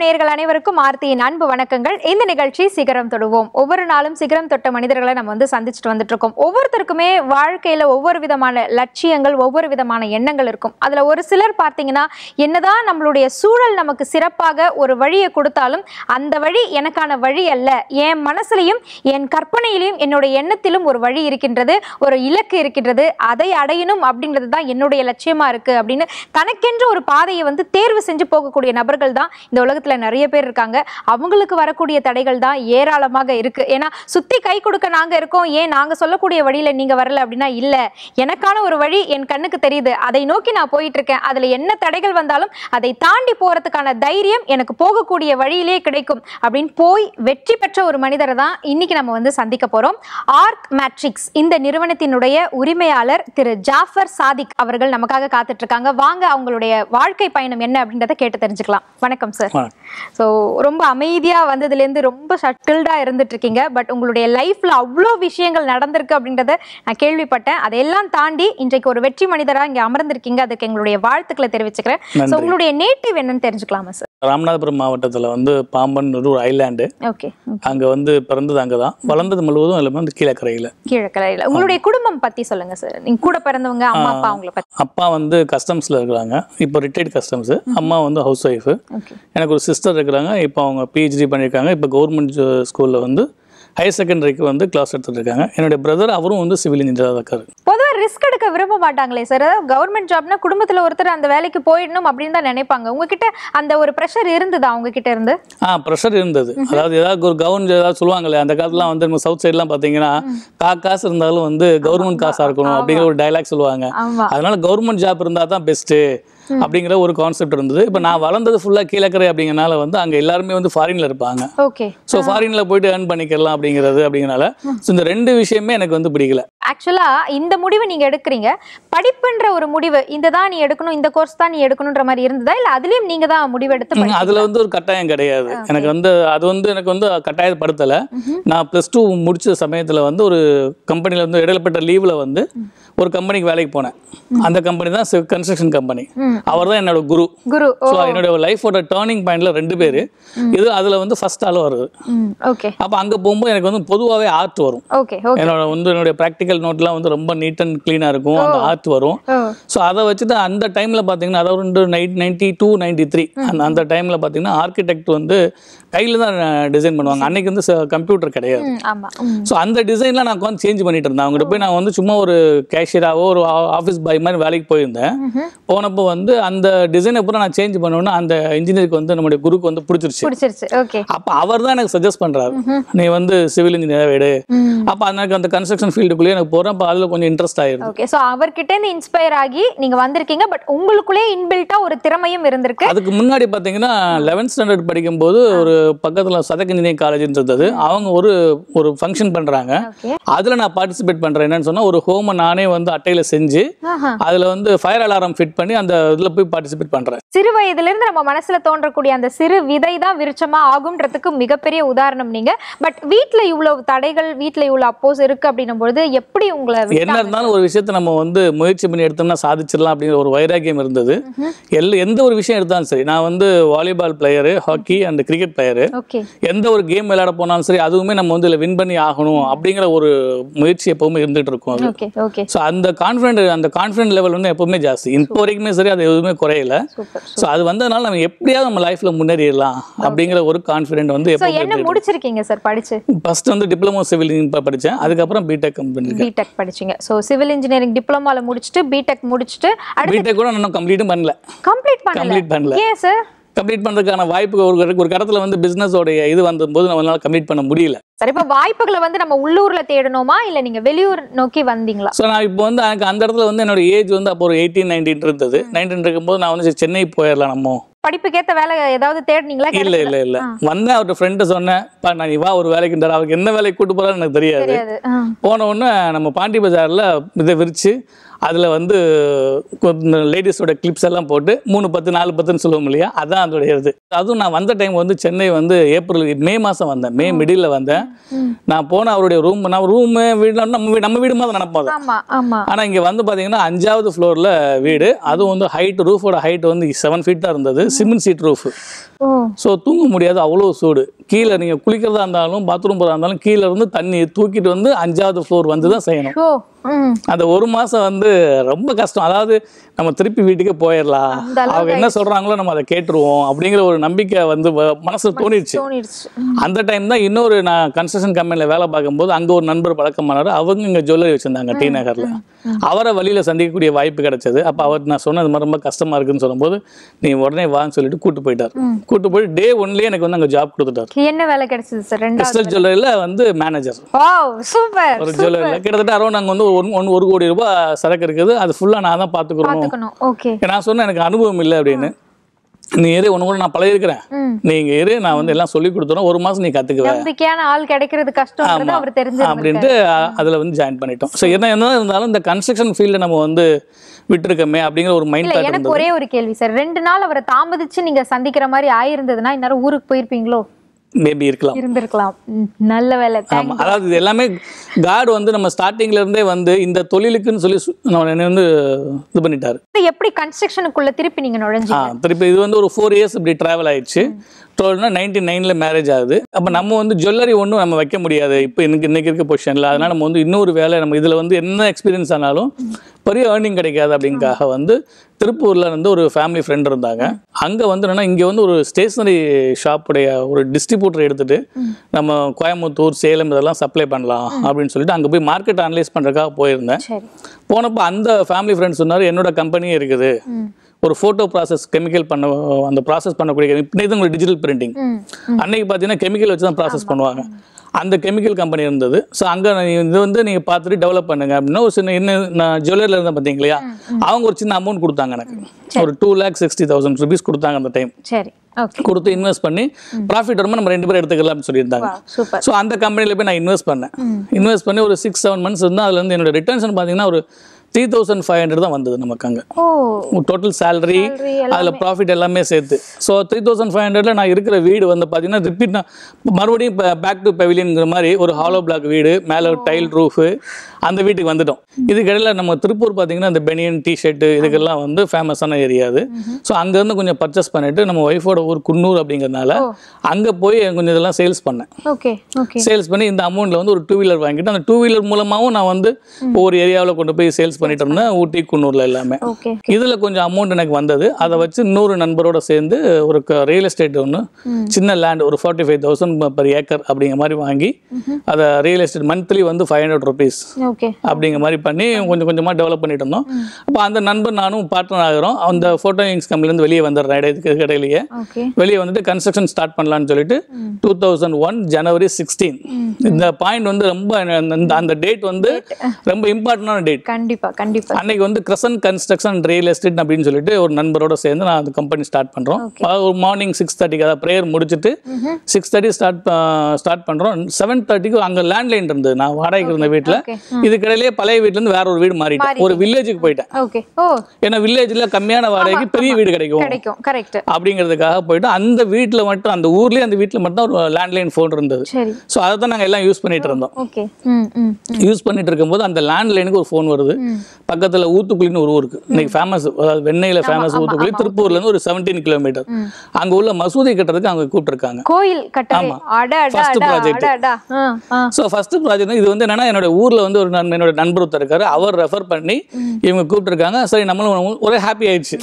FM அனைவருக்கும் ஆர்த்தியின் அன்பு வணக்கங்கள். இந்த நிகழ்ச்சி சிகரம் தொடுவோம். ஒவ்வொரு நாளும் சிகரம் தொட்ட மனிதர்களை நம்ம வந்து சந்திச்சுட்டு வந்துட்டு இருக்கோம் ஒவ்வொருத்தருக்குமே வாழ்க்கையில ஒவ்வொரு விதமான லட்சியங்கள் ஒவ்வொரு விதமான எண்ணங்கள் இருக்கும். அதுல ஒரு சிலர் பார்த்தீங்கன்னா என்னதான் நம்மளுடைய சூழல் நமக்கு சிறப்பாக ஒரு வழியை கொடுத்தாலும் அந்த வழி எனக்கான வழி அல்ல. என் மனசுலையும் என் கற்பனையிலையும் என்னுடைய எண்ணத்திலும் ஒரு வழி இருக்கின்றது ஒரு இலக்கு இருக்கின்றது. அதை அடையணும் அப்படிங்கிறது தான் என்னுடைய லட்சியமா இருக்கு அப்படின்னு தனக்கென்று ஒரு பாதையை வந்து தேர்வு செஞ்சு போகக்கூடிய நபர்கள் தான் இந்த உலகத்தில் நிறைய பேர் இருக்காங்க. அவங்களுக்கு வரக்கூடிய தடைகள் தான் ஏராளமாக இருக்கு. ஏன்னா சுத்தி கை கொடுக்க நாங்க இருக்கோம். ஏன் நாங்க சொல்லக்கூடிய வழியில நீங்க வரல அப்படின்னா இல்ல. எனக்கான ஒரு வழி என் கண்ணுக்கு தெரியுது. அதை நோக்கி நான் போயிட்டு இருக்கேன் அதுல என்ன தடைகள் வந்தாலும் அதை தாண்டி போறதுக்கான தைரியம் எனக்கு போகக்கூடிய வழியிலே கிடைக்கும். அப்படின்னு போய் வெற்றி பெற்ற ஒரு மனிதரை தான் இன்னைக்கு நம்ம வந்து சந்திக்க போறோம். ஆர்க் மேட்ரிக்ஸ் இந்த நிறுவனத்தினுடைய உரிமையாளர் திரு ஜாஃபர் சாதிக் அவர்கள் நமக்காக காத்துட்டு இருக்காங்க. வாங்க அவங்களுடைய வாழ்க்கை பயணம் என்ன அப்படின்றத கேட்டு தெரிஞ்சுக்கலாம். வணக்கம் சார். ஸோ ரொம்ப அமைதியா வந்ததுலேருந்து ரொம்ப ஷட்டில்டா இருந்துட்டு இருக்கீங்க பட் உங்களுடைய லைஃப்ல அவ்வளோ விஷயங்கள் நடந்திருக்கு அப்படின்றத நான் கேள்விப்பட்டேன். அதையெல்லாம் தாண்டி இன்றைக்கு ஒரு வெற்றி மனிதரா இங்க அமர்ந்திருக்கீங்க. அதுக்கு எங்களுடைய வாழ்த்துக்களை தெரிவிச்சுக்கிறேன். ஸோ. உங்களுடைய நேட்டிவ் என்னன்னு தெரிஞ்சுக்கலாமா சார் ராமநாதபுரம் மாவட்டத்தில் வந்து பாம்பன் ஒரு ஐலாண்டு. ஓகே அங்கே வந்து பிறந்தது அங்கே தான் வளர்ந்தது முழுவதும் எல்லாமே வந்து கீழக்கரையில். கீழக்கரையில். உங்களுடைய குடும்பம் பத்தி சொல்லுங்க சார் நீங்க கூட பிறந்தவங்க அம்மா அப்பா அவங்கள பத்தி. அப்பா வந்து கஸ்டம்ஸில் இருக்கிறாங்க. இப்போ ரிட்டையர்ட் கஸ்டம்ஸு அம்மா வந்து ஹவுஸ் ஒய்ஃபு எனக்கு ஒரு சிஸ்டர் இருக்கிறாங்க. இப்போ அவங்க பிஹெச்டி பண்ணியிருக்காங்க. இப்போ கவர்மெண்ட் ஸ்கூலில் வந்து ஹையர் செகண்டரிக்கு வந்து கிளாஸ் எடுத்துட்டு இருக்காங்க என்னுடைய பிரதர் அவரும் வந்து சிவில் இன்ஜினியராக இருக்காரு. பொதுவா ரிஸ்க் எடுக்க விரும்ப மாட்டாங்களே சார் அதாவது கவர்மெண்ட் ஜாப்னா குடும்பத்துல ஒருத்தர் அந்த வேலைக்கு போயிடணும் அப்படின்னு தான் நினைப்பாங்க. உங்ககிட்ட அந்த ஒரு ப்ரெஷர் இருந்ததா உங்ககிட்ட இருந்து? ஆ ப்ரெஷர் இருந்தது. அதாவது ஏதாவது ஒரு கவர்மெண்ட் ஏதாவது சொல்லுவாங்களே அந்த காலத்துலாம் வந்து நம்ம சவுத் சைட்லாம் பார்த்தீங்கன்னா கா காசு இருந்தாலும் வந்து கவர்மெண்ட் காசாக இருக்கணும் அப்படிங்கிற ஒரு டைலாக் சொல்லுவாங்க. அதனால கவர்மெண்ட் ஜாப் இருந்தால் தான் பெஸ்ட்டு அப்படிங்கிற ஒரு கான்செப்ட் இருந்தது. இப்போ நான் வளர்ந்தது ஃபுல்லாக கீழக்கரை அப்படிங்கறனால வந்து அங்கே எல்லாருமே வந்து ஃபாரினில் இருப்பாங்க. ஓகே. ஸோ ஃபாரினில் போயிட்டு ஏர்ன் பண்ணிக்கலாம் அப்படிங்கிறது அப்படிங்கறனால ஸோ இந்த ரெண்டு விஷயமே எனக்கு வந்து பிடிக்கல. ஆக்சுவலா இந்த முடிவு நீங்க எடுக்கிறீங்க. படிப்புன்ற ஒரு முடிவு இந்த தான் நீ எடுக்கணும் இந்த கோர்ஸ் தான் நீ எடுக்கணுன்ற மாதிரி இருந்ததா? இல்ல அதுலயும் நீங்க தான் முடிவெடுத்து ம், படிச்சீங்களா? அதுல வந்து ஒரு கட்டாயம் கிடையாது. எனக்கு வந்து அது வந்து எனக்கு வந்து கட்டாயப்படுத்தல. நான் ப்ளஸ் டூ முடிச்ச சமயத்துல வந்து ஒரு கம்பெனில வந்து இடையிலப்பட்ட லீவ்ல வந்து ஒரு கம்பெனிக்கு வேலைக்கு போனேன். அந்த கம்பெனி தான் கன்ஸ்ட்ரக்ஷன் கம்பெனி. அவர் தான் என்னோட குரு. குரு. ஸோ என்னோட லைஃபோட டேர்னிங் பாயிண்ட்ல ரெண்டு பேர். இது அதுல வந்து ஃபர்ஸ்ட் ஆள் வருது ஓகே. அப்போ அங்க போகும்போது எனக்கு வந்து பொதுவாகவே ஆர்ட் வரும். என்னோட வந்து என்னுடைய ப்ராக்டிக்கல் நோட்லாம் வந்து ரொம்ப நீட் அண்ட் க்ளீனாக இருக்கும். அந்த ஆர்ட் வரும். ஸோ அதை வச்சுட்டு அந்த டைமில் பார்த்தீங்கன்னா அதாவது ரெண்டு நைட் நைன்டி டூ நைன்டி த்ரீ அந்த அந்த டைமில் பார்த்தீங்கன்னா ஆர்கிடெக்ட் வந்து கையில் தான் டிசைன் பண்ணுவாங்க. அன்னைக்கு வந்து கம்ப்யூட்டர் கிடையாது. ஸோ அந்த டிசைன்லாம் நான் உட்காந்து சேஞ்ச் பண்ணிட்டு இருந்தேன். அவங்ககிட்ட போய் நான் வந்து சும்மா ஒரு கேஷியராகவோ ஒரு ஆஃபீஸ் பாய் மாதிரி வேலைக்கு போயிருந்தேன். போனப்போ வந்து அந்த டிசைனை பூரா நான் சேஞ்ச் பண்ணோன்னா அந்த இன்ஜினியருக்கு வந்து நம்முடைய குருக்கு வந்து பிடிச்சிருச்சு. அப்போ அவர் தான் எனக்கு சஜஸ்ட் பண்றாரு. நீ வந்து சிவில் இன்ஜினியர் எடு ம். அப்போ எனக்கு அந்த கன்ஸ்ட்ரக்ஷன் ஃபீல்டுக்குள்ளேயே எனக்கு போகிறேன் அப்போ அதில் கொஞ்சம் இன்ட்ரெஸ்ட் ஆயிருது ஓகே சோ அவர்கிட்ட இருந்து இன்ஸ்பயர் ஆகி நீங்க வந்திருக்கீங்க. பட் உங்களுக்குள்ளே இன்பில்ட்டா ஒரு திறமையும் இருந்திருக்கு. அதுக்கு முன்னாடி பார்த்தீங்கன்னா லெவன்த் ஸ்டாண்டர்ட் படிக்கும்போது ஒரு பக்கத்தில் சதக் இன்ஜினியரிங் காலேஜ்னு இருந்தது. அவங்க ஒரு ஒரு ஃபங்க்ஷன் பண்ணுறாங்க அதில் நான் பார்ட்டிசிபேட் பண்ணுறேன் என்னன்னு சொன்னால் ஒரு ஹோமை நானே வந்து அட்டையில் செஞ்சு அதில் வந்து ஃபயர் அலாரம் ஃபிட் பண்ணி அந்த இதில் போய் பார்ட்டிசிபேட் பண்ணுறேன் சிறு வயதுல இருந்து நம்ம மனசுல தோன்றக்கூடிய அந்த சிறு விதை தான் விருட்சமா ஆகும்ன்றதுக்கு மிகப்பெரிய உதாரணம் நீங்க. பட் வீட்ல இவ்வளவு தடைகள் வீட்ல இவ்வளவு அப்போஸ் இருக்கு அப்படின்னும் பொழுது எப்படி உங்களை என்ன? இருந்தாலும் ஒரு விஷயத்தை நம்ம வந்து முயற்சி பண்ணி எடுத்தோம்னா சாதிச்சிடலாம் அப்படிங்கிற ஒரு வைராக்கியம் இருந்தது. எல் எந்த ஒரு விஷயம் எடுத்தாலும் சரி நான் வந்து volleyball player hockey and cricket player okay எந்த ஒரு கேம் விளையாட போனாலும் சரி அதுவுமே நம்ம வந்து இதில் வின் பண்ணி ஆகணும் அப்படிங்கிற ஒரு முயற்சி எப்பவுமே இருந்துகிட்டு இருக்கும் அது. ஸோ அந்த கான்ஃபிடென்ட் அந்த கான்ஃபிடென்ட் லெவல் வந்து எப்பவுமே ஜாஸ்தி. இப்போ வரைக்குமே சரி அது எதுவுமே குறையல. ஸோ அது வந்ததுனால நம்ம எப்படியாவது நம்ம லைஃப்ல முன்னேறிடலாம் அப்படிங்கிற ஒரு கான்ஃபிடென்ட் வந்து என்ன முடிச்சிருக்கீங்க சார் படிச்சு. ஃபர்ஸ்ட் வந்து டிப்ளமோ சிவில் படித்தேன் அதுக்கப்புறம் பிடெக் கம்பெனி பிடெக் படிச்சீங்க. சோ சிவில் இன்ஜினியரிங் டிப்ளமால முடிச்சுட்டு பிடெக் முடிச்சுட்டு பிடெக் கூட நான் கம்ப்ளீட்டும் பண்ணல. கம்ப்ளீட் பண்ணல. கம்ப்ளீட் பண்ணல. ஏன் சார் கம்ப்ளீட் பண்ணுறதுக்கான வாய்ப்பு ஒரு ஒரு கடத்தில் வந்து பிஸ்னஸோடைய இது வந்தபோது நம்மளால கம்ப்ளீட் பண்ண முடியல. சரி இப்ப வாய்ப்புகளை வந்து நம்ம உள்ளூர்ல தேடணுமா? இல்ல நீங்க வெளியூர் நோக்கி வந்தீங்களா? ஸோ நான் இப்போ வந்து எனக்கு அந்த இடத்துல வந்து என்னோட ஏஜ் வந்து அப்போ ஒரு எயிட்டீன் நைன்டீன் இருந்தது. நைன்டீன் இருக்கும்போது நான் வந்து சென்னை போயிடலாம் நம்ம. படிப்புக்கேத்த வேலை ஏதாவது தேடுனீங்களா? இல்ல இல்ல இல்ல. வந்தேன் அவர்கிட்ட ஃப்ரெண்டு சொன்னேன். பா நான் நீ வா ஒரு வேலைக்கு அவருக்கு என்ன வேலைக்கு கூட்டு போறான்னு எனக்கு தெரியாது. போன உடனே நம்ம பாண்டி பஜார்ல இதை விரிச்சு அதில் வந்து லேடிஸோட கிளிப்ஸ் எல்லாம் போட்டு மூணு பத்து நாலு பத்துன்னு சொல்லுவோம் இல்லையா? அதான் அதோடைய இது அதுவும் நான் வந்த டைம் வந்து சென்னை வந்து ஏப்ரல் மே மாதம் வந்தேன். மே மிடில் வந்தேன். நான் போன அவருடைய ரூம் நான் ரூமு வீடு நம்ம நம்ம வீடு மாதிரி நினைப்போம் அதை. ஆமா ஆமா. ஆனா இங்க வந்து பாத்தீங்கன்னா அஞ்சாவது ஃப்ளோர்ல வீடு. அதுவும் வந்து ஹைட் ரூஃபோட ஹைட் வந்து செவன் ஃபீட் தான் இருந்தது. சிமெண்ட் சீட் ரூஃப் ஸோ தூங்க முடியாது. அவ்வளோ சூடு. கீழே நீங்க குளிக்கிறதா இருந்தாலும் பாத்ரூம் போறதா இருந்தாலும் கீழே இருந்து தண்ணி தூக்கிட்டு வந்து அஞ்சாவது ஃப்ளோர் வந்து தான் செய்யணும் அந்த ஒரு மாசம் வந்து ரொம்ப கஷ்டம். அதாவது நம்ம திருப்பி வீட்டுக்கே போயிடலாம் அவங்க என்ன சொல்றாங்களோ நம்ம அதை கேட்டுருவோம் அப்படிங்கிற ஒரு நம்பிக்கை வந்து மனசுல தோணிடுச்சு அந்த டைம் தான் இன்னொரு நான் கன்ஸ்ட்ரக்ஷன் கம்பெனியில் வேலை பார்க்கும்போது அங்கே ஒரு நண்பர் பழக்கமானார். அவங்க இங்கே ஜுவல்லரி வச்சிருந்தாங்க டி நகரில். அவரை வழியில் சந்திக்கக்கூடிய வாய்ப்பு கிடைச்சது. அப்போ அவர் நான் சொன்னது மாதிரி ரொம்ப கஷ்டமா இருக்குன்னு சொல்லும்போது நீ உடனே வான்னு சொல்லிட்டு கூட்டு போயிட்டார். கூட்டு போயிட்டு டே ஒன்லேயே எனக்கு வந்து அங்கே ஜாப் கொடுத்துட்டார். என்ன வேலை கிடைச்சது சார் கிறிஸ்டல் ஜுவல்லரியில் வந்து மேனேஜர் ஒரு ஜுவல்லரியில் கிட்டத்தட்ட அரௌண்ட் அங்கே வந்து ஒரு ஒன் ஒரு கோடி ரூபாய் சரக்கு இருக்குது. அது ஃபுல்லாக நான் தான் பார்த்துக்கிறோம் நான் சொன்னேன் எனக்கு அனுபவம் இல்லை அப்படின்னு. நீ இரு ஒன்று கூட நான் பழகிருக்கிறேன். நீங்க இரு நான் வந்து எல்லாம் சொல்லி கொடுத்துறோம் ஒரு மாசம் நீ கத்துக்குவ. நம்பிக்கையான ஆள் கிடைக்கிறது கஷ்டம்ன்றது அவர் தெரிஞ்சிருந்தாரு அப்படின்ட்டு அதுல வந்து ஜாயின் பண்ணிட்டோம். ஸோ என்ன என்ன இருந்தாலும் இந்த கன்ஸ்ட்ரக்ஷன் ஃபீல்ட நம்ம வந்து விட்டுருக்கோமே அப்படிங்கிற ஒரு மைண்ட் எனக்கு ஒரே ஒரு கேள்வி சார் ரெண்டு நாள் அவரை தாமதிச்சு நீங்க சந்திக்கிற மாதிரி ஆயிருந்ததுன்னா இந்நேரம் ஊருக்கு போயிருப்பீங்களோ? மேபி இருக்கலாம். இருந்திருக்கலாம். நல்ல வேலை. ஆமா அதாவது இது எல்லாமே காட் வந்து நம்ம ஸ்டார்டிங்ல இருந்தே வந்து இந்த தொழிலுக்குன்னு சொல்லி நம்ம என்னை வந்து இது பண்ணிட்டாரு. எப்படி கன்ஸ்ட்ரக்ஷனுக்குள்ள திருப்பி நீங்க நுழைஞ்சு திருப்பி இது வந்து ஒரு ஃபோர் இயர்ஸ் இப்படி ட்ராவல் ஆயிடுச்சு. டுவெல்னா நைன்டி நைனில் மேரேஜ் ஆகுது. அப்போ நம்ம வந்து ஜுவல்லரி ஒன்றும் நம்ம வைக்க முடியாது. இப்போ இன்னைக்கு இன்னைக்கு இருக்க பொசிஷனில் அதனால நம்ம வந்து இன்னொரு வேலை நம்ம இதில் வந்து என்ன எக்ஸ்பீரியன்ஸ் ஆனாலும் பெரிய ஏர்னிங் கிடைக்காது அப்படிங்காக வந்து திருப்பூர்ல இருந்து ஒரு ஃபேமிலி ஃப்ரெண்ட் இருந்தாங்க. அங்கே வந்து என்னன்னா இங்கே வந்து ஒரு ஸ்டேஷ்னரி ஷாப்புடைய ஒரு டிஸ்ட்ரிபியூட்டர் எடுத்துட்டு நம்ம கோயம்புத்தூர் சேலம் இதெல்லாம் சப்ளை பண்ணலாம் அப்படின்னு சொல்லிட்டு அங்கே போய் மார்க்கெட் அனலைஸ் பண்ணுறதுக்காக போயிருந்தேன். போனப்போ அந்த ஃபேமிலி ஃப்ரெண்ட் சொன்னார் என்னோட கம்பெனியே இருக்குது. ஒரு ஃபோட்டோ ப்ராசஸ் கெமிக்கல் பண்ண அந்த ப்ராசஸ் பண்ணக்கூடிய இது உங்களுக்கு டிஜிட்டல் பிரிண்டிங் அன்னைக்கு பார்த்தீங்கன்னா கெமிக்கல் வச்சு தான் ப்ராசஸ் பண்ணுவாங்க. அந்த கெமிக்கல் கம்பெனி இருந்தது. ஸோ அங்கே இது வந்து நீங்கள் பார்த்துட்டு டெவலப் பண்ணுங்க அப்படின்னா ஒரு சின்ன என்ன நான் ஜுவல்லரியில் இருந்தேன் பார்த்தீங்க இல்லையா அவங்க ஒரு சின்ன அமௌண்ட் கொடுத்தாங்க எனக்கு. ஒரு two lakh sixty thousand rupees கொடுத்தாங்க அந்த டைம் சரி கொடுத்து இன்வெஸ்ட் பண்ணி ப்ராஃபிட் வரும்போது நம்ம ரெண்டு பேரும் எடுத்துக்கலாம் அப்படின்னு சொல்லியிருந்தாங்க. ஸோ அந்த கம்பெனியில் போய் நான் இன்வெஸ்ட் பண்ணேன். இன்வெஸ்ட் பண்ணி ஒரு சிக்ஸ் செவன் மந்த்ஸ் இருந்தால் அதுல இருந்து என்னோட ரிட்டர்ன்ஸ் பார்த்தீங்கன்னா ஒரு த்ரீ தௌசண்ட் ஃபைவ் ஹண்ட்ரட் தான் வந்தது நமக்கு அங்கே டோட்டல் சேலரி அதில் ப்ராஃபிட் எல்லாமே சேர்த்து. ஸோ த்ரீ தௌசண்ட் ஃபைவ் ஹண்ட்ரட்ல நான் இருக்கிற வீடு வந்து பார்த்தீங்கன்னா ரிப்பீட் நான் மறுபடியும் இப்போ பேக் டு பெவிலியன்ங்கிற மாதிரி ஒரு ஹாலோ பிளாக் வீடு மேலே டைல் ரூஃபு அந்த வீட்டுக்கு வந்துட்டோம். இதுக்கு இடையில நம்ம திருப்பூர் பார்த்தீங்கன்னா இந்த பெனியன் டிஷர்ட் இதுக்கெல்லாம் வந்து ஃபேமஸான ஏரியா அது. ஸோ அங்கேருந்து கொஞ்சம் பர்ச்சேஸ் பண்ணிட்டு நம்ம ஒய்ஃபோட ஊர் குன்னூர் அப்படிங்கிறதுனால அங்கே போய் கொஞ்சம் இதெல்லாம் சேல்ஸ் பண்ணேன். சேல்ஸ் பண்ணி இந்த அமௌண்ட்ல வந்து ஒரு டூ வீலர் வாங்கிட்டு அந்த டூ வீலர் மூலமாவும் நான் வந்து ஒவ்வொரு ஏரியாவில் கொண்டு போய் சேல்ஸ் பண்ணிட்டு இருந்தேன் ஊட்டி குன்னூர்ல எல்லாமே. இதுல கொஞ்சம் அமௌண்ட் எனக்கு வந்தது. அதை வச்சு இன்னொரு நண்பரோட சேர்ந்து ஒரு ரியல் எஸ்டேட் ஒன்று சின்ன லேண்ட் ஒரு forty five thousand per acre அப்படிங்கிற மாதிரி வாங்கி அதை ரியல் எஸ்டேட் மந்த்லி வந்து ஃபைவ் ஹண்ட்ரட் ருபீஸ் அப்படிங்கிற மாதிரி பண்ணி கொஞ்சம் கொஞ்சமாக டெவலப் பண்ணிட்டு இருந்தோம். அப்போ அந்த நண்பர் நானும் பார்ட்னர் ஆகிறோம். அந்த ஃபோட்டோ இங்ஸ் கம்பெனிலேருந்து வெளியே வந்துடுறேன். இடையிலேயே. வெளியே வந்துட்டு கன்ஸ்ட்ரக்ஷன் ஸ்டார்ட் பண்ணலாம்னு சொல்லிட்டு டூ தௌசண்ட் ஒன் ஜனவரி சிக்ஸ்டீன் இந்த பாயிண்ட் வந்து ரொம்ப அந்த- அந்த டேட் வந்து ரொம்ப இம்பார்ட்டன்டான டேட் கண்டிப்பா. கண்டிப்பா அன்னைக்கு வந்து கிரசன் கன்ஸ்ட்ரக்ஷன் ரியல் எஸ்டேட் அப்படின்னு சொல்லிட்டு ஒரு நண்பரோட சேர்ந்து நான் அந்த கம்பெனி ஸ்டார்ட் பண்றோம். ஒரு மார்னிங் சிக்ஸ் தேர்ட்டிக்கு அதாவது ப்ரேயர் முடிச்சுட்டு சிக்ஸ் தேர்ட்டி ஸ்டார்ட் ஸ்டார்ட் பண்றோம். செவன் தேர்ட்டிக்கு அங்க லேண்ட்லைன் இருந்தது. நான் வாடகைக்கு இருந்த வீட்டில். இதுக்கிடையிலே பழைய வீட்ல இருந்து வேற ஒரு வீடு மாறிட்டேன். ஒரு வில்லேஜுக்கு போயிட்டேன். ஏன்னா வில்லேஜ்ல கம்மியான வாடகைக்கு பெரிய வீடு கிடைக்கும். கிடைக்கும். கரெக்ட் அப்படிங்கிறதுக்காக போயிட்டு அந்த வீட்டில் மட்டும் அந்த ஊர்லயே அந்த வீட்டில் மட்டும் ஒரு லேண்ட்லைன் ஃபோன் இருந்தது. ஸோ அதை தான் நாங்கள் எல்லாம் யூஸ் பண்ணிட்டு இருந்தோம். யூஸ் பண்ணிட்டு இருக்கும்போது அந்த லேண்ட்லைனுக்கு ஒரு ஃபோன் வருது. பக்கத்துல ஊத்துக்குளின்னு ஒரு ஊர் இருக்கு இன்னைக்கு ஃபேமஸ் அதாவது வெண்ணெயில ஃபேமஸ் ஊத்துக்குளி திருப்பூர்ல இருந்து ஒரு செவன்டீன் கிலோமீட்டர் அங்க உள்ள மசூதி கட்டுறதுக்கு அங்க கூப்பிட்டுருக்காங்க. கோயில் கட்டவே அட அட First அட project. அட அட. ஆ ஆ. ஸோ ஃபர்ஸ்ட் ப்ராஜெக்ட் இது வந்து என்னன்னா என்னோட ஊர்ல வந்து ஒரு என்னோட நண்பர் ஒருத்தர் இருக்காரு. அவர் ரெஃபர் பண்ணி இவங்க கூப்பிட்டுருக்காங்க. சரி நம்மளும் ஒரே ஹாப்பி ஆயிடுச்சு.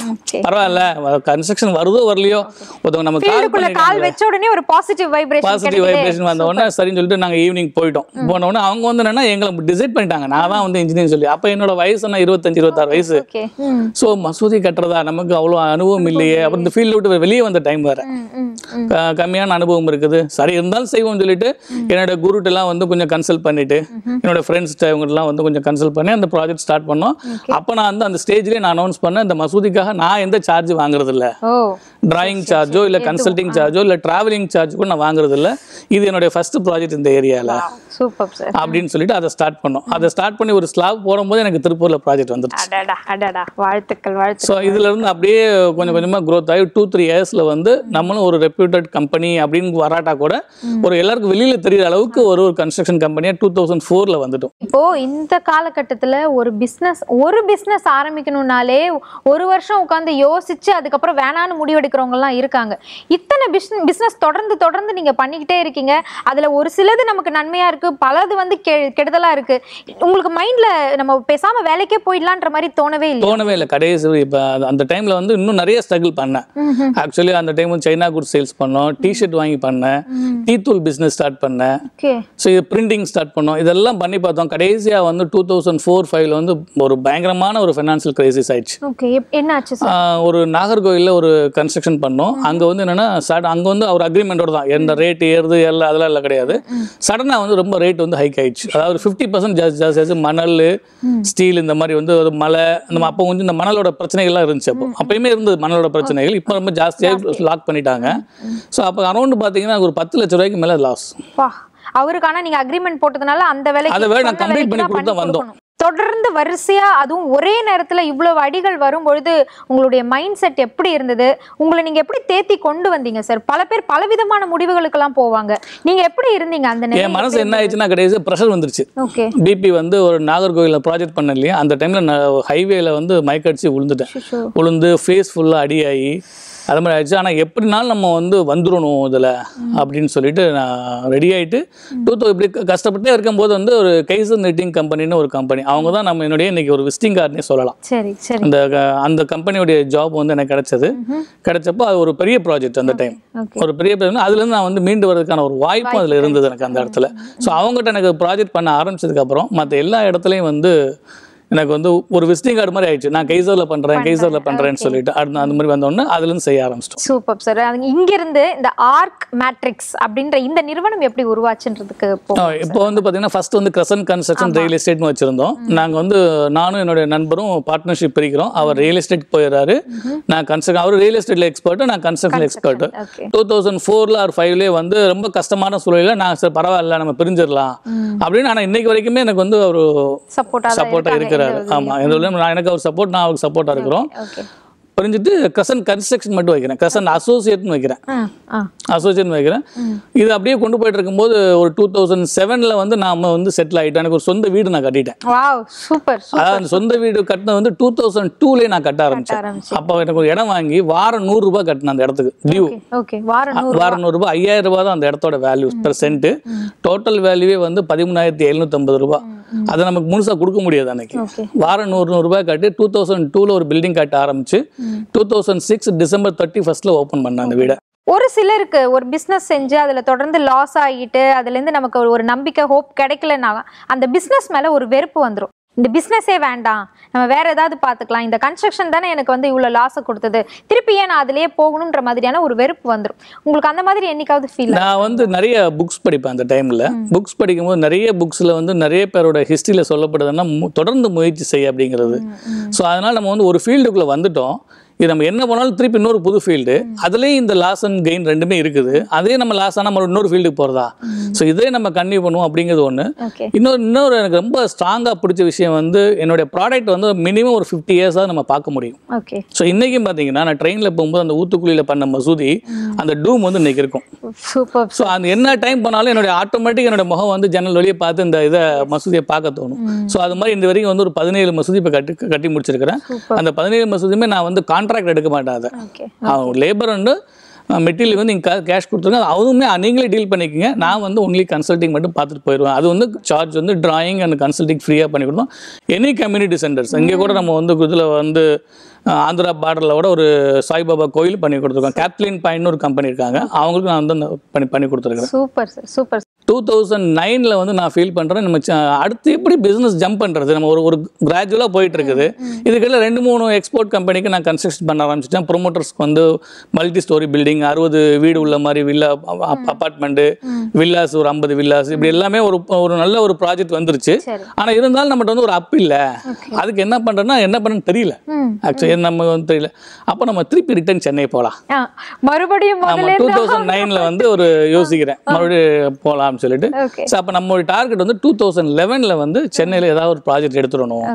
பரவாயில்ல. கன்ஸ்ட்ரக்ஷன் வருதோ வரலையோ ஒருத்தவங்க நம்ம கால் கால் வச்ச உடனே ஒரு பாசிட்டிவ் வைப்ரேஷன் பாசிட்டிவ் வைப்ரேஷன் வந்த உடனே சரின்னு சொல்லிட்டு நாங்க ஈவினிங் போயிட்டோம். போன உடனே அவங்க வந்து என்னன்னா எங்களை டிசைட் பண்ணிட்டாங்க. நான் தான் வந்து இன்ஜினியர் சொல்லி. அப்ப என்னோட வயசு இருபத்தஞ்சு இருபத்தாறு வயசு. ஸோ மசூதி கட்டுறதா நமக்கு அவ்வளோ அனுபவம் இல்லையே. அப்புறம் இந்த ஃபீல்டு விட்டு வெளியே வந்த டைம் வேற. கம்மியான அனுபவம் இருக்குது. சரி இருந்தாலும் செய்வோம்னு சொல்லிட்டு என்னோட குருட்டெல்லாம் வந்து கொஞ்சம் கன்சல்ட் பண்ணிட்டு என்னோட ஃப்ரெண்ட்ஸ் இவங்கெல்லாம் வந்து கொஞ்சம் கன்சல்ட் பண்ணி அந்த ப்ராஜெக்ட் ஸ்டார்ட் பண்ணோம். அப்போ நான் வந்து அந்த ஸ்டேஜ்லேயே நான் அனௌன்ஸ் பண்ணேன் இந்த மசூதிக்காக நான் எந்த சார்ஜ் வாங்குறது இல்ல ஓ டிராயிங் சார்ஜோ இல்லை கன்சல்டிங் சார்ஜோ இல்லை டிராவலிங் சார்ஜ் கூட நான் வாங்குறது இல்ல இது என்னுடைய ஃபர்ஸ்ட் ப்ராஜெக்ட் இந்த ஏரியாவில் அப்படின்னு சொல்லிட்டு அதை ஸ்டார்ட் பண்ணோம். அதை ஸ்டார்ட் பண்ணி ஒரு ஸ்லாப் போடும்போது எனக்கு திருப்தி திருப்பூர்ல ப்ராஜெக்ட் வந்துருச்சு வாழ்த்துக்கள் வாழ்த்து ஸோ இதுல இருந்து அப்படியே கொஞ்சம் கொஞ்சமா growth ஆகி டூ த்ரீ இயர்ஸ்ல வந்து நம்மளும் ஒரு ரெப்யூட்டட் கம்பெனி அப்படின்னு வராட்டா கூட ஒரு எல்லாருக்கும் வெளியில தெரியுற அளவுக்கு ஒரு ஒரு கன்ஸ்ட்ரக்ஷன் கம்பெனியா டூ தௌசண்ட் ஃபோர்ல வந்துட்டோம். இப்போ இந்த காலகட்டத்துல ஒரு பிசினஸ் ஒரு பிசினஸ் ஆரம்பிக்கணும்னாலே ஒரு வருஷம் உட்காந்து யோசிச்சு அதுக்கப்புறம் வேணான்னு முடிவெடுக்கிறவங்க எல்லாம் இருக்காங்க. இத்தனை பிசினஸ் தொடர்ந்து தொடர்ந்து நீங்க பண்ணிக்கிட்டே இருக்கீங்க. அதுல ஒரு சிலது நமக்கு நன்மையா இருக்கு பலது வந்து கெ- கெடுதலா இருக்கு. உங்களுக்கு மைண்ட்ல நம்ம பேசாம வேலைக்கே போயிடலான்ற மாதிரி தோணவே இல்லை தோணவே இல்லை. கடைசி இப்போ அந்த டைம்ல வந்து இன்னும் நிறைய ஸ்ட்ரகிள் பண்ணேன். ஆக்சுவலி அந்த டைம் சைனா குட் சேல்ஸ் பண்ணோம். டிஷர்ட் வாங்கி பண்ணேன். டீ தூள் பிஸ்னஸ் ஸ்டார்ட் பண்ணேன். ஸோ இது பிரிண்டிங் ஸ்டார்ட் பண்ணோம். இதெல்லாம் பண்ணி பார்த்தோம். கடைசியாக வந்து டூ தௌசண்ட் ஃபோர் ஃபைவ்ல வந்து ஒரு பயங்கரமான ஒரு ஃபைனான்சியல் கிரைசிஸ் ஆயிடுச்சு. ஒரு நாகர்கோவிலில் ஒரு கன்ஸ்ட்ரக்ஷன் பண்ணோம். அங்கே வந்து என்னன்னா சட அங்கே வந்து அவர் அக்ரிமெண்டோட தான். எந்த ரேட் ஏறுது எல்லாம் அதெல்லாம் இல்லை கிடையாது. சடனாக வந்து ரொம்ப ரேட் வந்து ஹைக் ஆயிடுச்சு. அதாவது ஃபிஃப்டி பர்சன்ட் ஜாஸ்தி ஜாஸ்தி மணல் ஸ்டீல் இந்த மாதிரி வந்து ஒரு மலை இந்த மா- அப்போ கொஞ்சம் இந்த மணலோட பிரச்சனைகள்லாம் இருந்துச்சு அப்போ. அப்பயுமே இருந்தது மணலோட பிரச்சனைகள். இப்போ ரொம்ப ஜாஸ்தியாக லாக் பண்ணிட்டாங்க. ஸோ அப்போ அரௌண்ட் பார்த்தீங்கன்னா ஒரு பத்து லட்ச ரூபாய்க்கு மேலே லாஸ் பா அவருக்கு ஆனா நீங்க அக்ரிமெண்ட் போட்டதுனால அந்த வேலைக்கு அந்த வேலை நான் வேலைக்கு பண்ணி கொடுத்து வந்தோம். தொடர்ந்து வரிசையா அதுவும் ஒரே நேரத்துல இவ்வளவு அடிகள் வரும்பொழுது உங்களுடைய மைண்ட் செட் எப்படி இருந்தது? உங்களை நீங்க எப்படி தேத்தி கொண்டு வந்தீங்க சார் பல பேர் பலவிதமான முடிவுகளுக்கெல்லாம் போவாங்க. நீங்க எப்படி இருந்தீங்க அந்த என் மனசு என்ன ஆயிடுச்சுன்னா கடைசி ப்ரெஷர் வந்துருச்சு. ஓகே பிபி வந்து ஒரு நாகர்கோவிலில் ப்ராஜெக்ட் பண்ண இல்லையா அந்த டைமில் ஹைவேல வந்து மயக்கடிச்சு விழுந்துட்டேன். விழுந்து ஃபேஸ் ஃபுல்லாக அடியாகி அது மாதிரி ஆயிடுச்சு. ஆனால் எப்படினாலும் நம்ம வந்து வந்துடணும் இதில் அப்படின்னு சொல்லிட்டு நான் ரெடி ஆகிட்டு டூ தௌ இப்படி கஷ்டப்பட்டே இருக்கும்போது வந்து ஒரு கைசர் நெட்டிங் கம்பெனின்னு ஒரு கம்பெனி அவங்க தான் நம்ம என்னுடைய இன்னைக்கு ஒரு விசிட்டிங் கார்டுனே சொல்லலாம். சரி சரி. அந்த அந்த கம்பெனியோடைய ஜாப் வந்து எனக்கு கிடைச்சது. கிடைச்சப்போ அது ஒரு பெரிய ப்ராஜெக்ட் அந்த டைம் ஒரு பெரிய ப்ராஜெக்ட் அதுலேருந்து நான் வந்து மீண்டு வரதுக்கான ஒரு வாய்ப்பும் அதில் இருந்தது எனக்கு அந்த இடத்துல. ஸோ அவங்ககிட்ட எனக்கு ப்ராஜெக்ட் பண்ண ஆரம்பிச்சதுக்கப்புறம் மற்ற எல்லா இடத்துலையும் வந்து எனக்கு வந்து ஒரு விசிட்டிங் கார்டு மாதிரி ஆயிடுச்சு. நான் கைசரில் பண்ணுறேன் கைசரில் பண்ணுறேன்னு சொல்லிட்டு அடுத்து அந்த மாதிரி வந்தோடனே அதுலேருந்து செய்ய ஆரம்பிச்சிட்டோம். Super sir. இங்கிருந்து இந்த ஆர்க் மேட்ரிக்ஸ் அப்படின்ற இந்த நிறுவனம் எப்படி உருவாச்சுன்றதுக்கு இப்போ வந்து பார்த்தீங்கன்னா ஃபர்ஸ்ட் வந்து கிரசன் கன்ஸ்ட்ரக்ஷன் ரியல் எஸ்டேட்னு வச்சிருந்தோம். நாங்கள் வந்து நானும் என்னுடைய நண்பரும் பார்ட்னர்ஷிப் பிரிக்கிறோம். அவர் ரியல் எஸ்டேட் போயிடுறாரு நான் கன்ஸ்ட்ரக்ஷன் அவர் ரியல் எஸ்டேட்ல எக்ஸ்பர்ட் நான் கன்ஸ்ட்ரக்ஷன் எக்ஸ்பர்ட் டூ தௌசண்ட் ஃபோரில் ஆர் ஃபைவ்லேயே வந்து ரொம்ப கஷ்டமான சூழலில் நான் சார் பரவாயில்ல நம்ம பிரிஞ்சிடலாம். அப்படின்னு ஆனால் இன்னைக்கு வரைக்குமே எனக்கு வந்து ஒரு சப்போர்ட்டா சப்போர்ட்டாக இருக்கிறாரு. ஆமாம் எந்த நான் எனக்கு அவர் சப்போர்ட் நான் அவருக்கு சப்போர்ட்டாக இருக்கிறோம். பிரிஞ்சுட்டு கிரசன் கன்ஸ்ட்ரக்ஷன் மட்டும் வைக்கிறேன். கிரசன் அசோசியேட்னு வைக்கிறேன். அசோசியேட் வைக்கிறேன். இது அப்படியே கொண்டு போயிட்டு இருக்கும்போது ஒரு டூ தௌசண்ட் செவனில் வந்து நாம வந்து செட்டில் ஆகிட்டோம் எனக்கு ஒரு சொந்த வீடு நான் கட்டிட்டேன். சூப்பர் அதாவது அந்த சொந்த வீடு கட்டினது வந்து டூ தௌசண்ட் டூலேயே நான் கட்ட ஆரம்பிச்சேன். ஆரம்பிச்சு அப்போ எனக்கு ஒரு இடம் வாங்கி வாரம் நூறுரூபா கட்டினேன் அந்த இடத்துக்கு. டியூ வாரம் நூறு வாரம் நூறுரூபா ஐயாயிரம் ரூபாய் தான் அந்த இடத்தோட வேல்யூ பெர் சென்ட் டோட்டல் வேல்யூவே வந்து பதிமூணாயிரத்தி எழுநூத்தம்பது ரூபாய். அதை நமக்கு முழுசா கொடுக்க முடியாது அன்னைக்கு. வாரம் நூறு நூறு ரூபாய் கட்டி டூ தௌசண்ட் டூவில் ஒரு பில்டிங் கட்ட ஆரம்பிச்சு two thousand six December thirty ஃபர்ஸ்ட்ல ஓப்பன் பண்ணேன் அந்த வீடை. ஒரு சிலருக்கு ஒரு பிஸ்னஸ் செஞ்சு அதுல தொடர்ந்து லாஸ் ஆகிட்டு அதுல இருந்து நமக்கு ஒரு- நம்பிக்கை ஹோப் கிடைக்கலன்னா அந்த பிஸ்னஸ் மேல ஒரு வெறுப்பு வந்துரும். இந்த பிஸ்னஸே வேண்டாம். நம்ம வேற ஏதாவது பார்த்துக்கலாம். இந்த கன்ஸ்ட்ரக்ஷன் தானே எனக்கு வந்து இவ்வளோ லாஸை கொடுத்தது. திருப்பி ஏன் நான் அதுலயே போகணுன்ற மாதிரியான ஒரு வெறுப்பு வந்துரும். உங்களுக்கு அந்த மாதிரி என்னைக்காவது ஃபீல் நான் வந்து நிறைய புக்ஸ் படிப்பேன் அந்த டைமில் புக்ஸ் படிக்கும்போது நிறைய புக்ஸில் வந்து நிறைய பேரோட ஹிஸ்ட்ரியில் சொல்லப்படுதுன்னா தொடர்ந்து முயற்சி செய்ய அப்படிங்கிறது. ஸோ அதனால் நம்ம வந்து ஒரு ஃபீல்டுக்குள்ளே வந்துட்டோம். இது நம்ம என்ன பண்ணாலும் திருப்பி இன்னொரு புது ஃபீல்டு அதுலேயும் இந்த லாஸ் அண்ட் கெயின் ரெண்டுமே இருக்குது. அதே நம்ம லாஸ் ஆனால் நம்ம இன்னொரு ஃபீல்டுக்கு போகிறதா ஸோ இதே நம்ம கன்டினியூ பண்ணுவோம் அப்படிங்கிறது ஒன்று இன்னொரு இன்னொரு எனக்கு ரொம்ப ஸ்ட்ராங்காக பிடிச்ச விஷயம் வந்து என்னுடைய ப்ராடக்ட் வந்து மினிமம் ஒரு ஃபிஃப்டி இயர்ஸாக நம்ம பார்க்க முடியும். ஸோ இன்றைக்கும் பார்த்தீங்கன்னா நான் ட்ரெயினில் போகும்போது அந்த ஊத்துக்குழியில் பண்ண மசூதி அந்த டூம் வந்து இன்னைக்கு இருக்கும். சூப்பர் ஸோ அந்த என்ன டைம் பண்ணாலும் என்னுடைய ஆட்டோமேட்டிக் என்னோட முகம் வந்து ஜன்னல் வழியே பார்த்து இந்த இதை மசூதியை பார்க்க தோணும். ஸோ அது மாதிரி இந்த வரைக்கும் வந்து ஒரு பதினேழு மசூதி இப்போ கட்டி கட்டி முடிச்சிருக்கிறேன். அந்த பதினேழு மசூதியுமே நான் வந்து கான்ட்ராக்ட் எடுக்க அதை அவன் லேபர் வந்து மெட்டீரியல் வந்து நீங்கள் கேஷ் கொடுத்துருங்க. அது அதுவுமே நீங்களே டீல் பண்ணிக்கங்க. நான் வந்து ஒன்லி கன்சல்டிங் மட்டும் பார்த்துட்டு போயிடுவேன். அது வந்து சார்ஜ் வந்து டிராயிங் அண்ட் கன்சல்டிங் ஃப்ரீயாக பண்ணி கொடுத்தோம் எனி கம்யூனிட்டி சென்டர்ஸ் இங்கே கூட நம்ம வந்து இதில் வந்து ஆந்திரா பார்டரில் கூட ஒரு சாய்பாபா கோயில் பண்ணி கொடுத்துருக்கோம். கேப்லின் பாயின்னு ஒரு கம்பெனி இருக்காங்க. அவங்களுக்கு நான் வந்து பண்ணி பண்ணி கொடுத்துருக்கேன். Super sir super two thousand நைனில் வந்து நான் ஃபீல் பண்ணுறேன் நம்ம அடுத்து எப்படி பிஸ்னஸ் ஜம்ப் பண்ணுறது நம்ம ஒரு ஒரு கிராஜுவலாக போயிட்டு இருக்குது இதுக்கெல்லாம் ரெண்டு மூணு எக்ஸ்போர்ட் கம்பெனிக்கு நான் கன்ஸ்ட்ரக்ஷன் பண்ண ஆரம்பிச்சிட்டேன். ப்ரொமோட்டர்ஸ்க்கு வந்து மல்டி ஸ்டோரி பில்டிங் அறுபது வீடு உள்ள மாதிரி வில்லா அப்பார்ட்மெண்ட்டு வில்லாஸ் ஒரு ஐம்பது வில்லாஸ் இப்படி எல்லாமே ஒரு ஒரு நல்ல ஒரு ப்ராஜெக்ட் வந்துருச்சு. ஆனால் இருந்தாலும் நம்மகிட்ட வந்து ஒரு அப் இல்லை. அதுக்கு என்ன பண்ணுறேன்னா என்ன பண்ணுன்னு தெரியல. ஆக்சுவலி நம்ம வந்து தெரியல. அப்போ நம்ம திருப்பி ரிட்டர்ன் சென்னை போகலாம் மறுபடியும் டூ தௌசண்ட் நைனில் வந்து ஒரு யோசிக்கிறேன். மறுபடியும் போகலாம் அப்படின்னு சொல்லிட்டு. ஸோ அப்போ நம்மளோட டார்கெட் வந்து டூ தௌசண்ட் லெவனில் வந்து சென்னையில் ஏதாவது ஒரு ப்ராஜெக்ட் எடுத்துடணும்.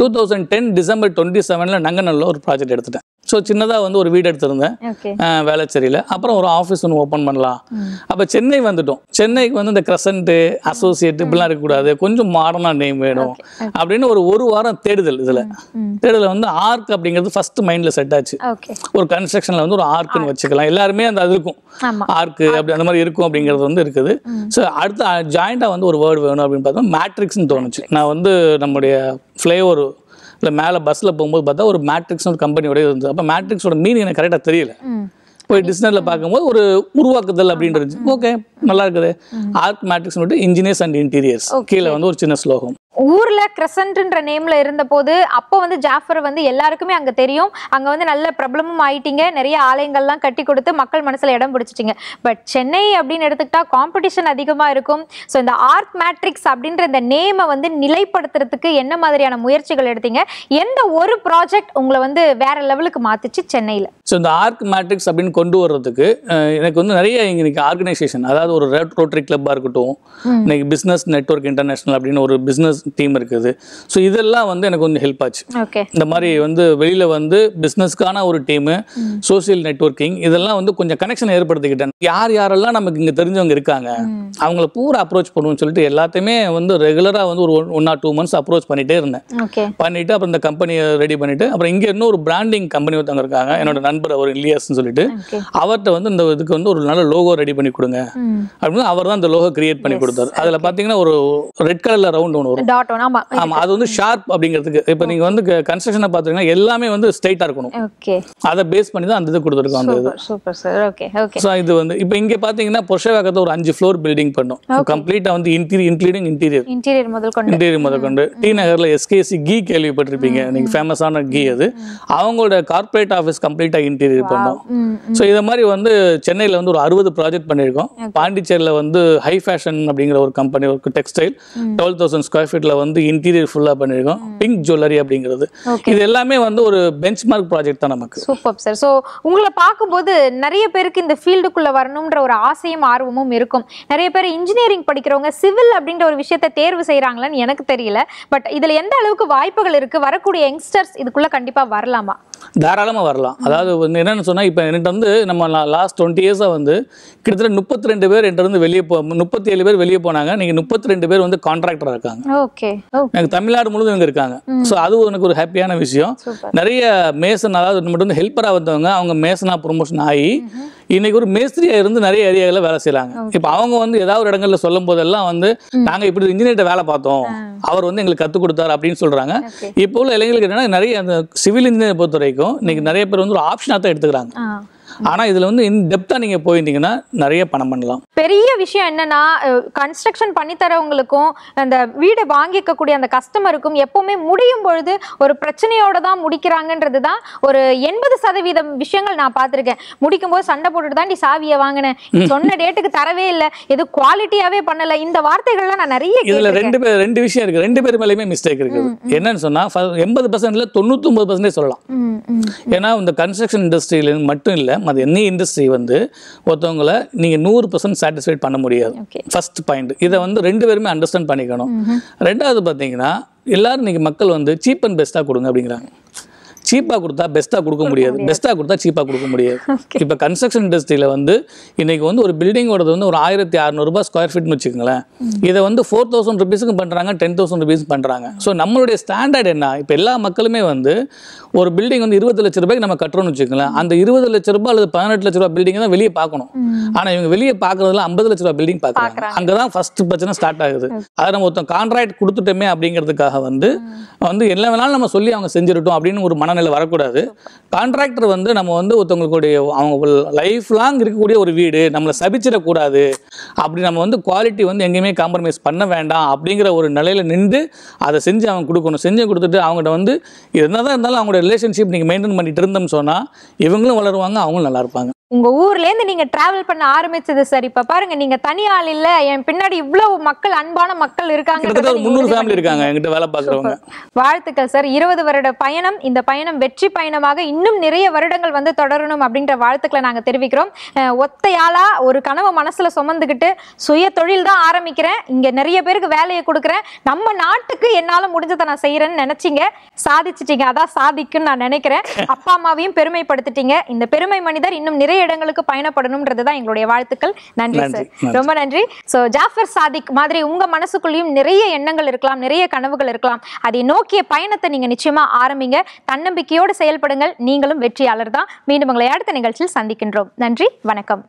Two thousand ten December twenty செவனில் நங்கநல்ல ஒரு ப்ராஜெக்ட் எடுத்துட்டேன். ஸோ சின்னதாக வந்து ஒரு வீடு எடுத்திருந்தேன். வேளச்சேரியில். அப்புறம் ஒரு ஆஃபீஸ் ஒன்று ஓப்பன் பண்ணலாம். அப்போ சென்னை வந்துட்டோம். சென்னைக்கு வந்து இந்த க்ரசண்ட்டு அசோசியேட் இப்படிலாம் இருக்கக்கூடாது. கொஞ்சம் மாடர்னாக நேம் வேணும். அப்படின்னு ஒரு ஒரு வாரம் தேடுதல் இதில். தேடுதல் வந்து ஆர்க் அப்படிங்கிறது ஃபர்ஸ்ட் மைண்டில் செட் ஆச்சு. ஒரு கன்ஸ்ட்ரக்ஷனில் வந்து ஒரு ஆர்க்குன்னு வச்சுக்கலாம். எல்லாருமே அந்த அது இருக்கும். ஆர்க்கு அப்படி அந்த மாதிரி இருக்கும் அப்படிங்கிறது வந்து இருக்குது. ஸோ அடுத்து ஜாயிண்டாக வந்து ஒரு வேர்டு வேணும் அப்படின்னு பார்த்தா மேட்ரிக்ஸ்னு தோணுச்சு. நான் வந்து நம்முடைய ஃப்ளேவர் இல்லை மேலே பஸ்ஸில் போகும்போது பார்த்தா ஒரு மேட்ரிக்ஸ் ஒரு கம்பெனியோட இருந்தது. அப்போ மேட்ரிக்ஸோட மீனிங் எனக்கு கரெக்டாக தெரியல. போய் டிஸ்னரில் பார்க்கும்போது ஒரு உருவாக்குதல் அப்படின்றது ஓகே நல்லா இருக்குது. Arc matrix engineers and interiors கீழே வந்து ஒரு சின்ன ஸ்லோகம் ஊர்ல கிரசன்ட்ன்ற நேம்ல இருந்தபோது அப்போ வந்து ஜாஃபர் வந்து எல்லாருக்குமே அங்க தெரியும். அங்க வந்து நல்ல பிரபலமும் ஆயிட்டீங்க. நிறைய ஆலயங்கள்லாம் கட்டி கொடுத்து மக்கள் மனசுல இடம் பிடிச்சிட்டீங்க. பட் சென்னை அப்படின்னு எடுத்துக்கிட்டா காம்படிஷன் அதிகமா இருக்கும். ஸோ இந்த ஆர்க் மேட்ரிக்ஸ் அப்படின்ற இந்த நேமை வந்து நிலைப்படுத்துறதுக்கு என்ன மாதிரியான முயற்சிகள் எடுத்தீங்க? எந்த ஒரு ப்ராஜெக்ட் உங்களை வந்து வேற லெவலுக்கு மாத்துச்சு சென்னையில? ஸோ இந்த ஆர்க் மேட்ரிக்ஸ் அப்படின்னு கொண்டு வர்றதுக்கு எனக்கு வந்து நிறைய இன்னைக்கு ஆர்கனைசேஷன் அதாவது ஒரு ரெட் ரோட்டரி கிளப்பாக இருக்கட்டும் இன்னைக்கு பிஸ்னஸ் நெட்வொர்க் இன்டர்நேஷனல் அப்படின்னு ஒரு பிஸ்னஸ் டீம் இருக்குது. ஸோ இதெல்லாம் வந்து எனக்கு கொஞ்சம் ஹெல்ப் ஆச்சு. இந்த மாதிரி வந்து வெளியில வந்து பிஸ்னஸ்க்கான ஒரு டீமு சோஷியல் நெட்வொர்க்கிங் இதெல்லாம் வந்து கொஞ்சம் கனெக்ஷன் ஏற்படுத்திக்கிட்டேன். யார் யாரெல்லாம் நமக்கு இங்கே தெரிஞ்சவங்க இருக்காங்க அவங்கள பூரா அப்ரோச் பண்ணுவோம்னு சொல்லிட்டு எல்லாத்தையுமே வந்து ரெகுலராக வந்து ஒரு one or two months approach பண்ணிட்டே இருந்தேன். ஓகே பண்ணிட்டு அப்புறம் இந்த கம்பெனியை ரெடி பண்ணிட்டு அப்புறம் இங்கே இன்னொரு பிராண்டிங் கம்பெனி ஒருத்தவங்க இருக்காங்க என்னோட நண்பர் அவர் இலியாஸ்னு சொல்லிட்டு அவர்கிட்ட வந்து இந்த இதுக்கு வந்து ஒரு நல்ல லோகோ ரெடி பண்ணி கொடுங்க. அப்படின்னு அவர் தான் இந்த லோகோ கிரியேட் பண்ணி கொடுத்தாரு. அதில் பார்த்தீங்கன்னா ஒரு ரெட் கலரில் ரவுண்ட் ஒன்று வரும். டாட் ஆமா ஆமா அது வந்து ஷார்ப் அப்படிங்கிறதுக்கு. இப்போ நீங்க வந்து கன்ஸ்ட்ரக்ஷனை பார்த்தீங்கன்னா எல்லாமே வந்து ஸ்ட்ரைட்டாக இருக்கணும். ஓகே அதை பேஸ் பண்ணி தான் அந்த இது கொடுத்துருக்கோம் அந்த இது. Super sir okay okay so இது வந்து இப்போ இங்கே பார்த்தீங்கன்னா பொஷவாக்கத்தை ஒரு அஞ்சு ஃப்ளோர் பில்டிங் பண்ணோம். கம்ப்ளீட்டாக வந்து இன்டீரியர் இன்க்ளூடிங் இன்டீரியர் இன்டீரியர் முதல் கொண்டு. இன்டீரியர் முதற்கொண்டு டி நகர்ல எஸ்கேசி கீ கேள்விப்பட்டிருப்பீங்க. நீங்க ஃபேமஸான கீ அது. அவங்களோட கார்ப்பரேட் ஆஃபீஸ் கம்ப்ளீட்டாக இன்டீரியர் பண்ணோம். ஸோ இதை மாதிரி வந்து சென்னையில் வந்து ஒரு அறுபது ப்ராஜெக்ட் பண்ணியிருக்கோம். பாண்டிச்சேரியில் வந்து ஹை ஃபேஷன் அப்படிங்கிற ஒரு கம்பெனி ஒரு டெக்ஸ்டைல் டுவெல் தௌசண்ட் ஸ்கொயர் ஃபீட்டில் வந்து இன்டீரியர் ஃபுல்லாக பண்ணியிருக்கோம். பிங்க் ஜுவல்லரி அப்படிங்கிறது. இது எல்லாமே வந்து ஒரு பெஞ்ச் மார்க் ப்ராஜெக்ட் தான் நமக்கு. சூப்பர் சார் ஸோ உங்களை பார்க்கும்போது நிறைய பேருக்கு இந்த ஃபீல்டுக்குள்ள வரணுன்ற ஒரு ஆசையும் ஆர்வமும் இருக்கும். நிறைய பேர் இன்ஜினியரிங் படிக்கிறவங்க சிவில் அப்படின்ற ஒரு விஷயத்தை தேர்வு செய்கிறாங்களான்னு எனக்கு தெரியல. பட் இதில் எந்த அளவுக்கு வாய்ப்புகள் இருக்கு? வரக்கூடிய யங்ஸ்டர்ஸ் இதுக்குள்ள கண்டிப்பா வரலாமா? தாராளமாக வரலாம். அதாவது வந்து என்னென்னு சொன்னால் இப்போ என்கிட்ட வந்து நம்ம லாஸ்ட் டுவெண்ட்டி இயர்ஸாக வந்து கிட்டத்தட்ட முப்பத்தி ரெண்டு பேர் என்கிட்ட இருந்து வெளியே போ முப்பத்தி ஏழு பேர் வெளியே போனாங்க. நீங்கள் முப்பத்தி ரெண்டு பேர் வந்து கான்ட்ராக்டராக இருக்காங்க. ஓகே. எனக்கு தமிழ்நாடு முழுவதும் இவங்க இருக்காங்க. ஸோ அது எனக்கு ஒரு ஹாப்பியான விஷயம். நிறைய மேசன் அதாவது மட்டும் வந்து ஹெல்ப்பராக வந்தவங்க அவங்க மேசனாக ப்ரொமோஷன் ஆகி இன்னைக்கு ஒரு மேஸ்திரியா இருந்து நிறைய ஏரியாவில் வேலை செய்றாங்க. இப்போ அவங்க வந்து ஏதாவது ஒரு இடங்கள்ல சொல்லும் போதெல்லாம் வந்து நாங்க இப்படி இன்ஜினியர்கிட்ட வேலை பார்த்தோம். அவர் வந்து எங்களுக்கு கற்றுக் கொடுத்தாரு அப்படின்னு சொல்றாங்க. இப்போ உள்ள இளைஞர்களுக்கு என்னன்னா நிறைய அந்த சிவில் இன்ஜினியர் பொறுத்த வரைக்கும் இன்னைக்கு நிறைய பேர் வந்து ஒரு ஆப்ஷனாக தான் எடுத்துக்கிறாங்க. ஆனா இதுல வந்து இன் டெப்த்தாக நீங்க போயிருந்தீங்கன்னா நிறைய பணம் பண்ணலாம். பெரிய விஷயம் என்னன்னா கன்ஸ்ட்ரக்ஷன் பண்ணி தரவங்களுக்கும் அந்த வீடை வாங்கிக்கக்கூடிய அந்த கஸ்டமருக்கும் எப்பவுமே முடியும் பொழுது ஒரு பிரச்சனையோட தான் முடிக்கிறாங்கன்றது தான் ஒரு எண்பது சதவீதம் விஷயங்கள் நான் பார்த்திருக்கேன். முடிக்கும் போது சண்டை போட்டுட்டு தான் நீ சாவியை வாங்கினேன். சொன்ன டேட்டுக்கு தரவே இல்லை. எது குவாலிட்டியாவே பண்ணல. இந்த வார்த்தைகள்லாம் நான் நிறைய இதுல. ரெண்டு பேர் ரெண்டு விஷயம் இருக்கு. ரெண்டு பேர் மேலேயுமே மிஸ்டேக் இருக்குது. என்னன்னு சொன்னா எண்பது பர்சன்ட்ல தொண்ணூத்தொம்பது பர்சன்டேஜ் சொல்லலாம். ஏன்னா இந்த கன்ஸ்ட்ரக்ஷன் இண்டஸ்ட்ரியில மட்டும் இல்லை அது என்ன இண்டஸ்ட்ரி வந்து ஒருத்தவங்கள நீங்க நூறு பர்சன்ட் சாட்டிஸ்ஃபைட் பண்ண முடியாது. ஃபர்ஸ்ட் பாயிண்ட் இதை வந்து ரெண்டு பேருமே அண்டர்ஸ்டாண்ட் பண்ணிக்கணும். ரெண்டாவது பார்த்தீங்கன்னா எல்லாரும் இன்னைக்கு மக்கள் வந்து சீப் அண்ட் பெஸ்ட்டாக கொடுங்க அப்படிங்கிறாங்க. சீப்பாக கொடுத்தா பெஸ்ட்டாக கொடுக்க முடியாது. பெஸ்ட்டாக கொடுத்தா சீப்பாக கொடுக்க முடியாது. இப்போ கன்ஸ்ட்ரக்ஷன் இண்டஸ்ட்ரியில் வந்து இன்னைக்கு வந்து ஒரு பில்டிங்கோடது வந்து ஒரு ஆயிரத்தி அறநூறுபா ஸ்கொயர் ஃபீட்னு வச்சுக்கோங்களேன். இதை வந்து ஃபோர் தௌசண்ட் ருபீஸுக்கு பண்ணுறாங்க டென் தௌசண்ட் ருபீஸ் பண்ணுறாங்க ஸோ நம்மளுடைய ஸ்டாண்டர்ட் என்ன? இப்போ எல்லா மக்களுமே வந்து ஒரு பில்டிங் வந்து இருபது லட்ச ரூபாய்க்கு நம்ம கட்டுறோம்னு வச்சுக்கோங்களேன். அந்த இருபது லட்ச ரூபாய் அல்லது பதினெட்டு லட்ச ரூபாய் பில்டிங் தான் வெளியே பார்க்கணும். ஆனால் இவங்க வெளியே பார்க்கறதுல ஐம்பது லட்ச ரூபாய் பில்டிங் பார்க்குறாங்க. அங்கே தான் ஃபர்ஸ்ட் பிரச்சனை ஸ்டார்ட் ஆகுது. அதை நம்ம ஒருத்தன் கான்ட்ராக்ட் கொடுத்துட்டோமே அப்படிங்கிறதுக்காக வந்து வந்து என்ன வேணாலும் நம்ம சொல்லி அவங்க செஞ்சிடட்டும் அப்படின்னு ஒரு மனநிலை வரக்கூடாது. கான்ட்ராக்டர் வந்து நம்ம வந்து ஒருத்தவங்களுடைய அவங்க லைஃப் லாங் இருக்கக்கூடிய ஒரு வீடு நம்மளை சபிச்சிடக்கூடாது. அப்படி நம்ம வந்து குவாலிட்டி வந்து எங்கேயுமே காம்ப்ரமைஸ் பண்ண வேண்டாம் அப்படிங்கிற ஒரு நிலையில் நின்று அதை செஞ்சு அவங்க கொடுக்கணும். செஞ்சு கொடுத்துட்டு அவங்ககிட்ட வந்து என்னதான் இருந்தாலும் அவங்களோட ரிலேஷன்ஷிப் நீங்கள் மெயின்டைன் பண்ணிட்டு இருந்தோம்னு சொன்னால் இவங்களும் வளருவாங்க அவங்களும் நல்லா இருப்பாங்க. உங்க ஊர்ல இருந்து நீங்க டிராவல் பண்ண ஆரம்பிச்சது சார் இப்ப பாருங்க நீங்க தனி ஆள் இல்ல. என் பின்னாடி இவ்வளவு மக்கள் அன்பான மக்கள் இருக்காங்க ஃபேமிலி என்கிட்ட வேலை வாழ்த்துக்கள் சார் இருபது வருட பயணம் இந்த பயணம் வெற்றி பயணமாக இன்னும் நிறைய வருடங்கள் வந்து தொடரணும் அப்படின்ற வாழ்த்துக்களை நாங்க தெரிவிக்கிறோம். ஒத்தையாளா ஒரு கனவு மனசுல சுமந்துக்கிட்டு சுய தொழில் தான் ஆரம்பிக்கிறேன். இங்க நிறைய பேருக்கு வேலையை கொடுக்குறேன். நம்ம நாட்டுக்கு என்னால முடிஞ்சதை நான் செய்யறேன்னு நினைச்சீங்க. சாதிச்சிட்டீங்க. அதான் சாதிக்குன்னு நான் நினைக்கிறேன். அப்பா அம்மாவையும் பெருமைப்படுத்திட்டீங்க. இந்த பெருமை மனிதர் இன்னும் நிறைய இடங்களுக்கு பயணப்படணும்ன்றது தான் எங்களுடைய வாழ்த்துக்கள். நன்றி சார். ரொம்ப நன்றி. சோ ஜாஃபர் சாதிக் மாதிரி உங்க மனசுக்குள்ளேயும் நிறைய எண்ணங்கள் இருக்கலாம் நிறைய கனவுகள் இருக்கலாம். அதை நோக்கிய பயணத்தை நீங்க நிச்சயமா ஆரம்பிங்க. தன்னம்பிக்கையோடு செயல்படுங்கள். நீங்களும் வெற்றியாளர் தான். மீண்டும் உங்களை அடுத்த நிகழ்ச்சியில் சந்திக்கின்றோம். நன்றி வணக்கம்.